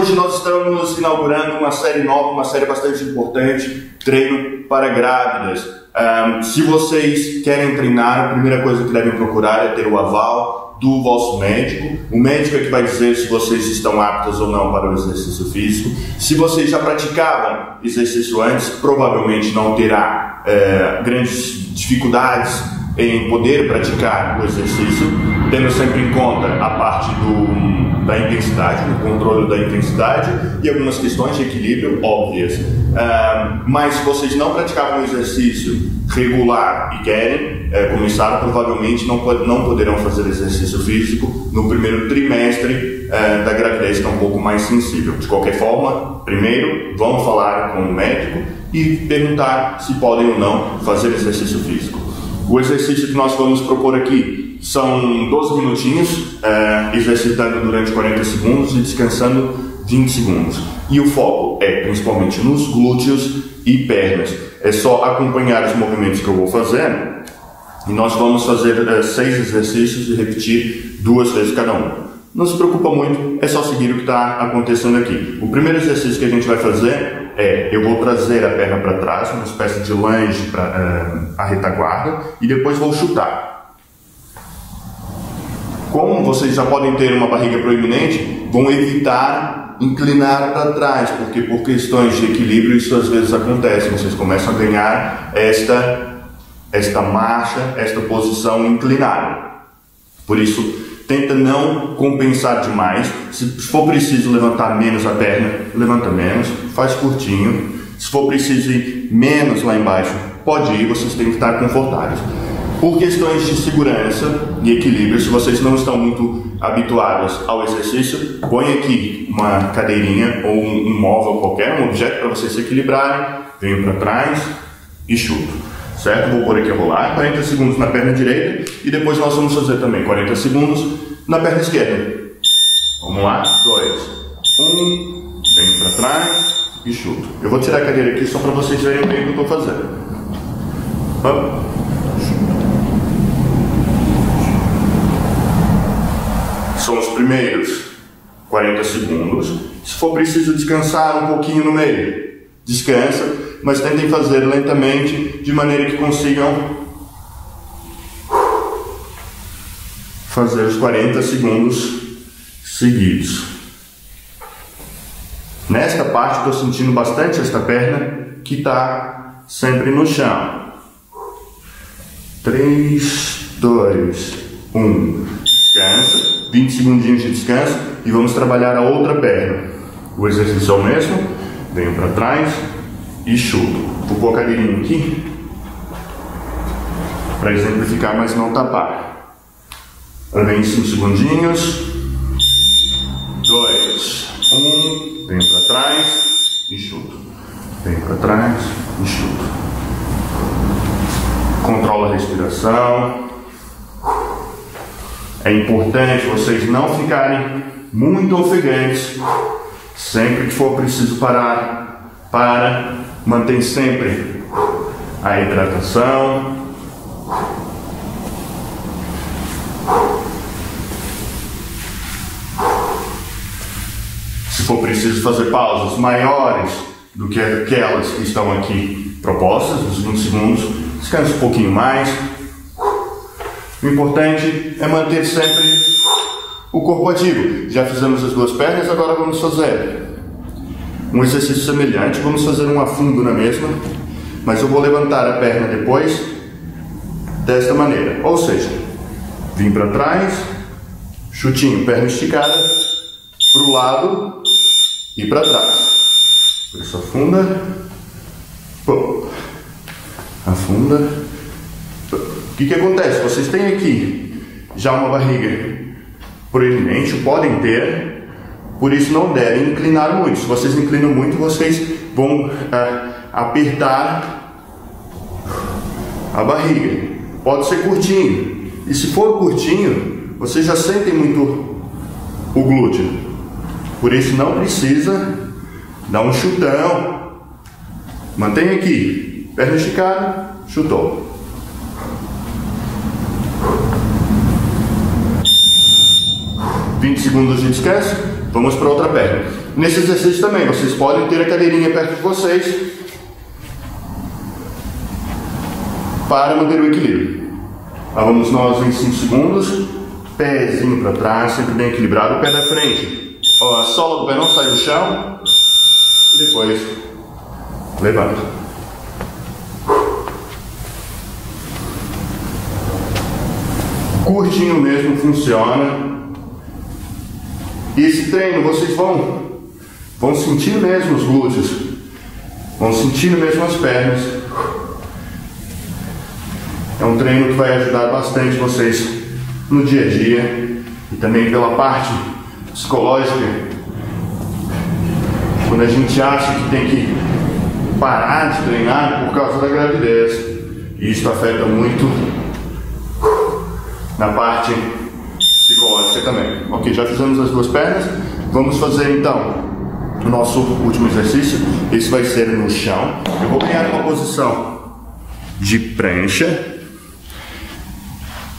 hoje nós estamos inaugurando uma série nova, uma série bastante importante, treino para grávidas. Um, se vocês querem treinar, a primeira coisa que devem procurar é ter o aval do vosso médico. O médico é que vai dizer se vocês estão aptos ou não para o exercício físico. Se vocês já praticavam exercício antes, provavelmente não terá é, grandes dificuldades em poder praticar o exercício, tendo sempre em conta a parte do, da intensidade, do controle da intensidade e algumas questões de equilíbrio óbvias. Uh, mas se vocês não praticavam o exercício regular e querem uh, começar, provavelmente não, não poderão fazer exercício físico no primeiro trimestre uh, da gravidez, que é um pouco mais sensível. De qualquer forma, primeiro vamos falar com o médico e perguntar se podem ou não fazer exercício físico. O exercício que nós vamos propor aqui são 12 minutinhos, é, exercitando durante 40 segundos e descansando 20 segundos. E o foco é principalmente nos glúteos e pernas. É só acompanhar os movimentos que eu vou fazer e nós vamos fazer é, seis exercícios e repetir duas vezes cada um. Não se preocupa muito, é só seguir o que está acontecendo aqui. O primeiro exercício que a gente vai fazer é, eu vou trazer a perna para trás, uma espécie de lange para uh, a retaguarda, e depois vou chutar. Como vocês já podem ter uma barriga proeminente, vão evitar inclinar para trás, porque por questões de equilíbrio isso às vezes acontece. Vocês começam a ganhar esta, esta marcha, esta posição inclinada. Por isso, Tenta não compensar demais. Se for preciso levantar menos a perna, levanta menos, faz curtinho. Se for preciso ir menos lá embaixo, pode ir, vocês têm que estar confortáveis. Por questões de segurança e equilíbrio, se vocês não estão muito habituados ao exercício, põe aqui uma cadeirinha ou um, móvel qualquer, um objeto para vocês se equilibrarem, venham para trás e chuto certo? Vou por aqui rolar, 40 segundos na perna direita e depois nós vamos fazer também 40 segundos na perna esquerda. Vamos lá, dois, um, vem para trás e chuto. Eu vou tirar a cadeira aqui só para vocês verem o que eu estou fazendo. Up. São os primeiros 40 segundos. Se for preciso descansar um pouquinho no meio, descansa mas tentem fazer lentamente, de maneira que consigam fazer os 40 segundos seguidos. Nesta parte, estou sentindo bastante esta perna que está sempre no chão. 3, 2, 1. Descansa. 20 segundinhos de descanso e vamos trabalhar a outra perna. O exercício é o mesmo. Venho para trás, e chuto. Vou pôr a cadeirinha aqui para exemplificar, mas não tapar. Vem 5 segundinhos. Dois. Um. Venho para trás e chuto. Venho para trás e chuto. Controla a respiração. É importante vocês não ficarem muito ofegantes. Sempre que for preciso parar, para Mantém sempre a hidratação. Se for preciso fazer pausas maiores do que aquelas que estão aqui propostas, nos 20 segundos, descanse um pouquinho mais. O importante é manter sempre o corpo ativo. Já fizemos as duas pernas, agora vamos fazer um exercício semelhante, vamos fazer um afundo na mesma, mas eu vou levantar a perna depois desta maneira. Ou seja, vim para trás, chutinho, perna esticada, para o lado e para trás. Por isso afunda, afunda. O que, que acontece? Vocês têm aqui já uma barriga proeminente, podem ter, por isso não devem inclinar muito. Se vocês inclinam muito, vocês vão é, apertar a barriga. Pode ser curtinho. E se for curtinho, vocês já sentem muito o glúteo. Por isso não precisa dar um chutão. Mantenha aqui. Perna esticada, chutou. Vinte segundos de descanso. Vamos para outra perna. Nesse exercício também, vocês podem ter a cadeirinha perto de vocês para manter o equilíbrio. Lá vamos nós em 5 segundos. Pezinho para trás, sempre bem equilibrado. Pé da frente. Ó, a sola do pé não sai do chão. E depois levanta. Curtinho mesmo funciona. E esse treino vocês vão, vão sentir mesmo os glúteos, vão sentir mesmo as pernas. É um treino que vai ajudar bastante vocês no dia a dia e também pela parte psicológica. Quando a gente acha que tem que parar de treinar por causa da gravidez, isso afeta muito na parte psicológica também. Ok, já fizemos as duas pernas. Vamos fazer então o nosso último exercício. Esse vai ser no chão. Eu vou ganhar uma posição de prancha.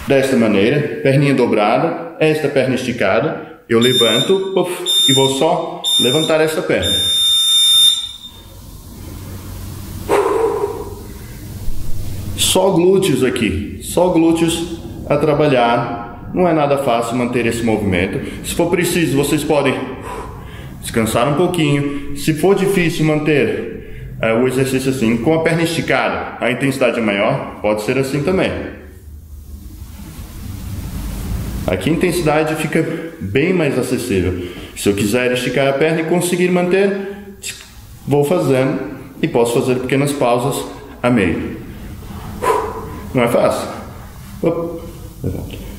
Desta maneira, perninha dobrada, esta perna esticada. Eu levanto puff, e vou só levantar esta perna. Só glúteos aqui, só glúteos a trabalhar não é nada fácil manter esse movimento. Se for preciso, vocês podem descansar um pouquinho. Se for difícil manter uh, o exercício assim, com a perna esticada, a intensidade é maior, pode ser assim também. Aqui a intensidade fica bem mais acessível. Se eu quiser esticar a perna e conseguir manter, vou fazendo e posso fazer pequenas pausas a meio. Não é fácil? Opa, Levanta.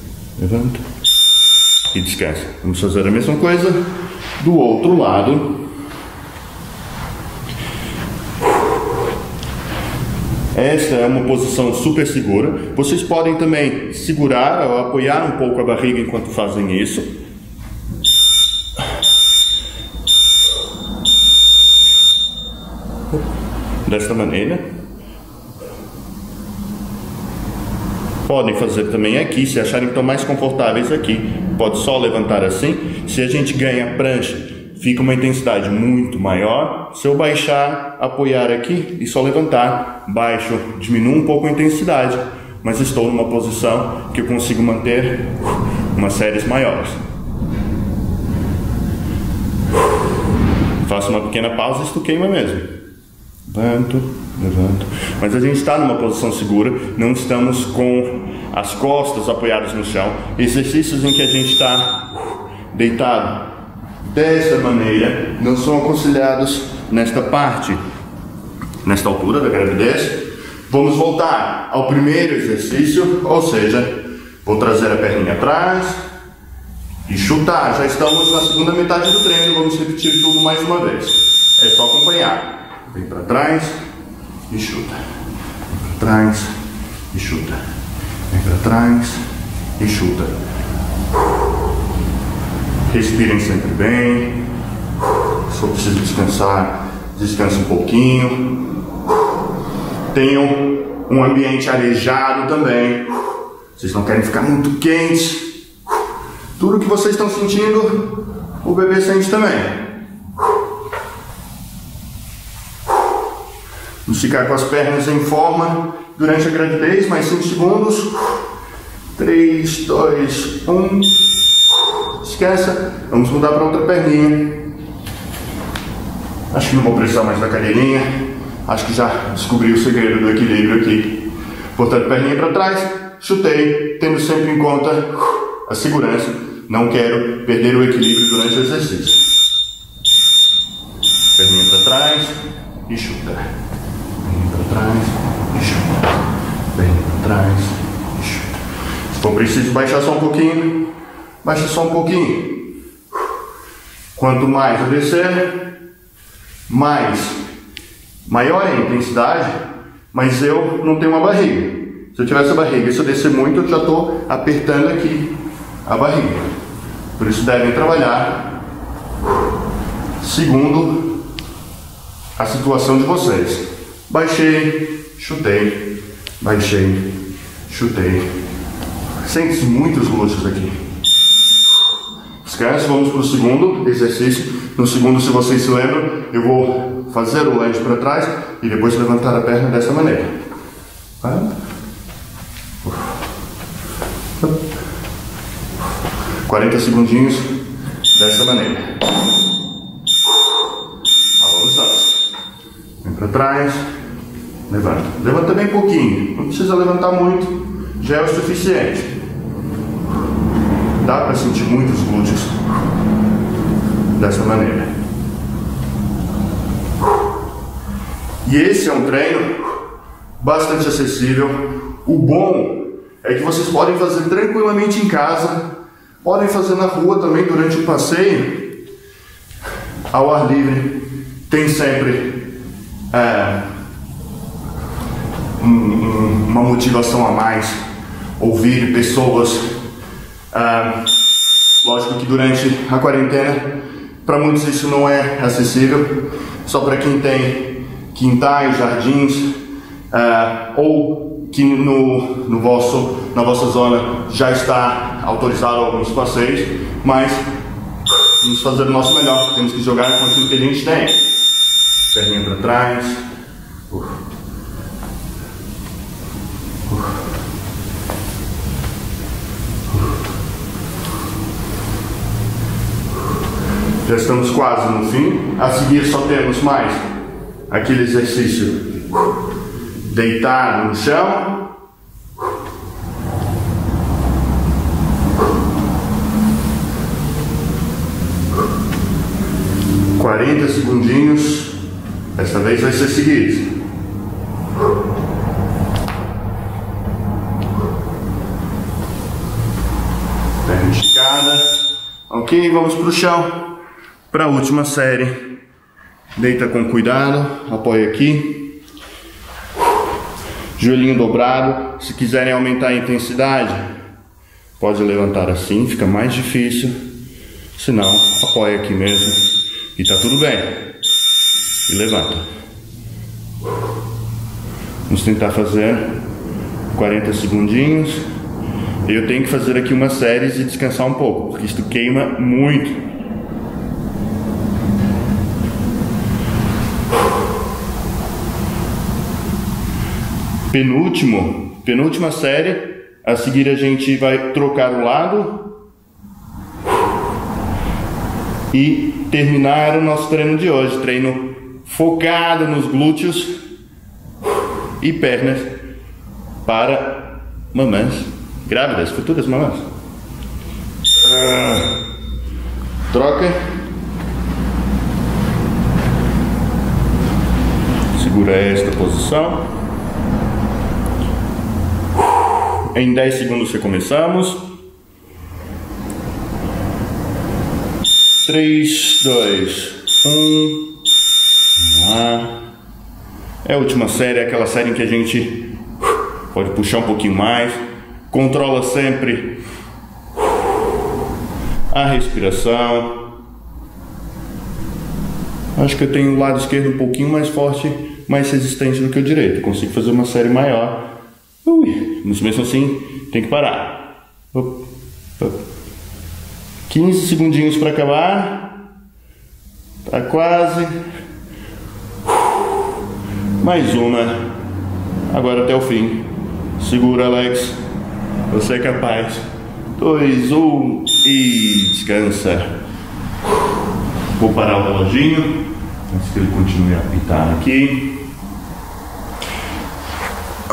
E descansa. Vamos fazer a mesma coisa do outro lado. Esta é uma posição super segura. Vocês podem também segurar ou apoiar um pouco a barriga enquanto fazem isso. Desta maneira. Podem fazer também aqui, se acharem que estão mais confortáveis aqui, pode só levantar assim. Se a gente ganha prancha, fica uma intensidade muito maior. Se eu baixar, apoiar aqui e só levantar, baixo, diminuo um pouco a intensidade, mas estou numa posição que eu consigo manter umas séries maiores. Faço uma pequena pausa e isto queima mesmo. Levanto, levanto. Mas a gente está numa posição segura, não estamos com as costas apoiadas no chão. Exercícios em que a gente está deitado dessa maneira não são aconselhados nesta parte, nesta altura da gravidez. Vamos voltar ao primeiro exercício, ou seja, vou trazer a perninha atrás e chutar. Já estamos na segunda metade do treino, vamos repetir tudo mais uma vez. É só acompanhar. Vem para trás e chuta. Vem para trás e chuta. Vem para trás e chuta. Respirem sempre bem. For preciso descansar, descanse um pouquinho. Tenham um ambiente arejado também. Vocês não querem ficar muito quentes. Tudo que vocês estão sentindo, o bebê sente também. Vamos ficar com as pernas em forma durante a gravidez, mais 5 segundos. 3, 2, 1. Esqueça. Vamos mudar para outra perninha. Acho que não vou precisar mais da cadeirinha. Acho que já descobri o segredo do equilíbrio aqui. Portanto, perninha para trás. Chutei, tendo sempre em conta a segurança. Não quero perder o equilíbrio durante o exercício. Perninha para trás e chuta trás. Vem para trás. Se for preciso baixar só um pouquinho, baixa só um pouquinho. Quanto mais eu descer, mais maior é a intensidade, mas eu não tenho uma barriga. Se eu tivesse a barriga e se eu descer muito, eu já estou apertando aqui a barriga. Por isso devem trabalhar segundo a situação de vocês. Baixei, chutei, baixei, chutei. Sente-se muitos glúteos aqui. Descanse, vamos para o segundo exercício. No segundo, se vocês se lembram, eu vou fazer o lunge para trás e depois levantar a perna dessa maneira. 40 segundinhos dessa maneira. Vamos Vem para trás. Levanta. Levanta bem pouquinho. Não precisa levantar muito. Já é o suficiente. Dá para sentir muito os glúteos dessa maneira. E esse é um treino bastante acessível. O bom é que vocês podem fazer tranquilamente em casa, podem fazer na rua também durante o passeio, ao ar livre. Tem sempre é, um, um, uma motivação a mais, ouvir pessoas. É, lógico que durante a quarentena, para muitos isso não é acessível, só para quem tem quintais, jardins, uh, ou que no, no vosso, na vossa zona já está autorizado alguns passeios, mas vamos fazer o nosso melhor, temos que jogar com aquilo que a gente tem. Perninha para trás. Uf. Já estamos quase no fim. A seguir só temos mais aquele exercício deitado no chão. Quarenta segundinhos. Desta vez vai ser seguido. Perna esticada. Ok, vamos para o chão. Para a última série. Deita com cuidado, apoia aqui joelhinho dobrado. Se quiserem aumentar a intensidade, pode levantar assim, fica mais difícil. Se não, apoia aqui mesmo e tá tudo bem. E levanta. Vamos tentar fazer 40 segundinhos. Eu tenho que fazer aqui uma série e descansar um pouco, porque isto queima muito. Penúltimo, penúltima série. A seguir a gente vai trocar o lado e terminar o nosso treino de hoje. Treino focado nos glúteos e pernas para mamães grávidas, futuras mamães. Troca. Segura esta posição. Em 10 segundos recomeçamos. 3, 2, 1. Lá. É a última série, é aquela série em que a gente pode puxar um pouquinho mais. Controla sempre a respiração. Acho que eu tenho o lado esquerdo um pouquinho mais forte, mais resistente do que o direito. Consigo fazer uma série maior. Ui, mas mesmo assim tem que parar. 15 segundinhos para acabar. Tá quase. Mais uma. Agora até o fim. Segura, Alex. Você é capaz. Dois, um e descansa. Vou parar o reloginho antes que ele continue a apitar aqui.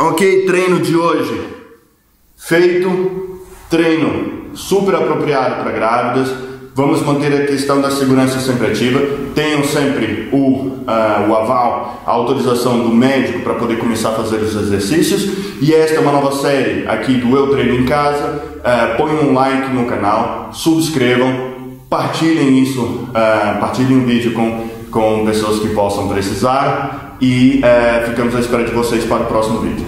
Ok, treino de hoje. Feito, treino super apropriado para grávidas. Vamos manter a questão da segurança sempre ativa. Tenham sempre o, uh, o aval, a autorização do médico para poder começar a fazer os exercícios. E esta é uma nova série aqui do Eu Treino em Casa. Uh, ponham um like no canal, subscrevam, partilhem isso, uh, partilhem o vídeo com, com pessoas que possam precisar e é, ficamos à espera de vocês para o próximo vídeo.